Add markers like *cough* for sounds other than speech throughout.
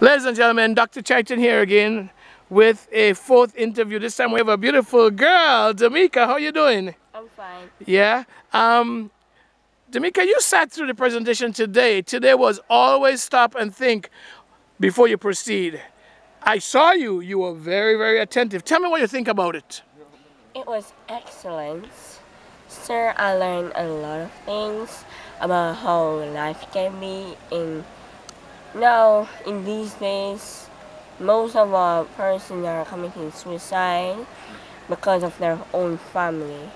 Ladies and gentlemen, Dr. Chitan here again with a fourth interview. This time we have a beautiful girl, Damika. How are you doing? I'm fine. Yeah. Um, Damika, you sat through the presentation today. Today was always stop and think before you proceed. I saw you. You were very, very attentive. Tell me what you think about it. It was excellent. Sir, I learned a lot of things about how life can be in now in these days most of our persons are committing suicide because of their own family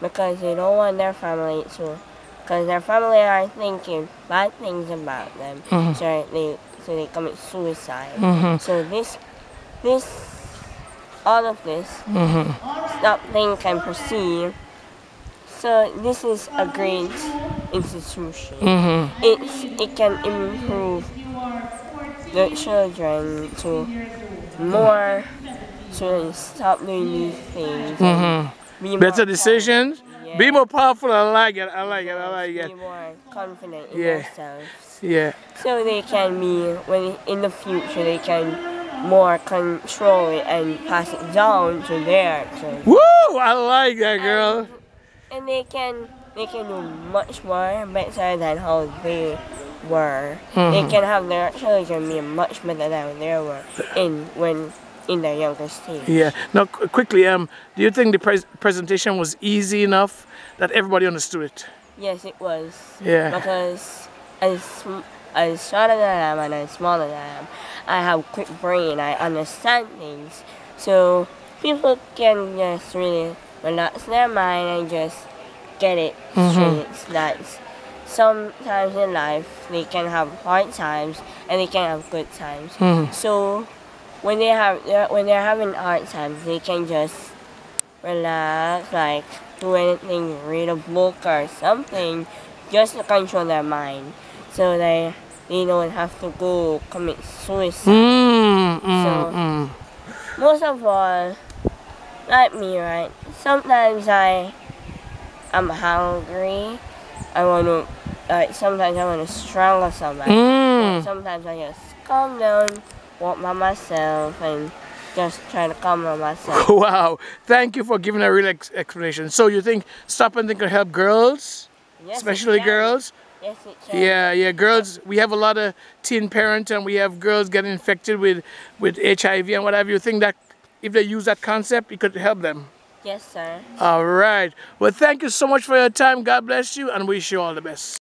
because they don't want their family to because their family are thinking bad things about them Mhm. so they so they commit suicide Mhm. so this this all of this Mm-hmm. stop think and perceive so this is a great institution Mm-hmm. it's, it can improve children to more to stop doing these things. Mm-hmm. Better decisions. confident. Be more powerful. I like it. I like it. I like it. Be more confident in Yeah. themselves. Yeah. So they can be when in the future they can more control it and pass it down to their children. Woo! I like that, girl. And, and they can they can do much more better than how they were. They Mhm. can have their children be much better than they were in when in their younger stage. Yeah. Now, qu- quickly, um, do you think the pres presentation was easy enough that everybody understood it? Yes, it was. Yeah. Because as as short as I am and as small as I am, I have quick brain. I understand things, so people can just really relax their mind and just get it Mhm. straight. That's sometimes in life they can have hard times and they can have good times. Mhm. So when they have they're- when they're having hard times, they can just relax, like do anything, read a book or something, just to control their mind, so they they don't have to go commit suicide. Mm, mm, So- mm. Most of all, like me, right? Sometimes I I'm hungry. I want to like sometimes I want to strangle somebody. Mm. Sometimes I just calm down, walk by myself, and just try to calm down myself. *laughs* Wow. Thank you for giving a real ex explanation. So you think stop and think can help girls, Yes, especially girls? Yes, it can. Yeah, yeah, girls. We have a lot of teen parents, and we have girls getting infected with with HIV and whatever. You think that if they use that concept, it could help them? Yes, sir. All right. Well, thank you so much for your time. God bless you, and wish you all the best.